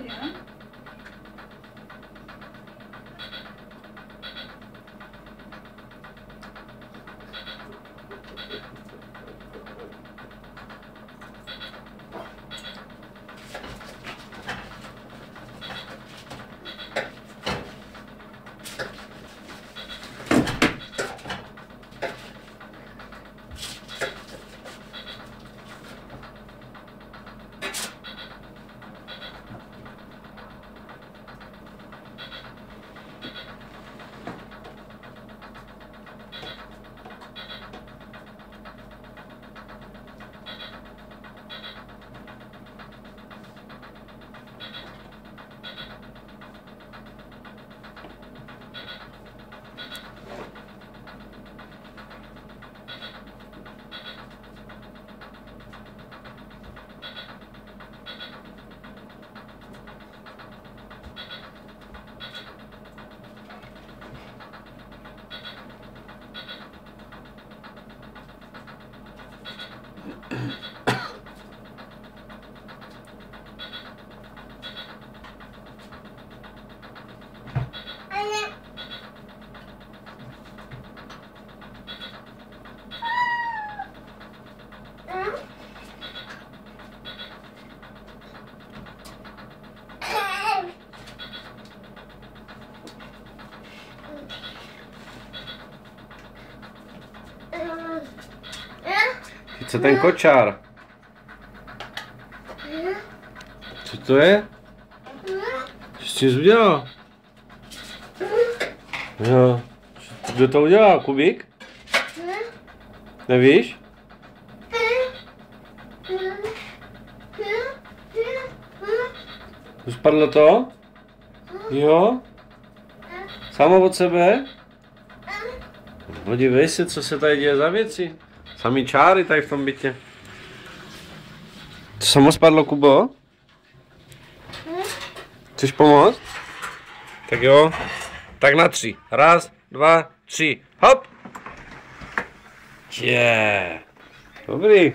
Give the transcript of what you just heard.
对 Mm-hmm. Co ten kočár? Co to je? Co jsi udělal? Jo. Kdo to udělal? Kubík? Nevíš? Spadlo to? Jo? Samo od sebe? Podívej se, co se tady děje za věci. Samý čáry tady v tom bytě. To samo spadlo, Kubo? Chceš pomoct? Tak jo. Tak na tři. Raz, dva, tři. Hop! Je. Dobrý.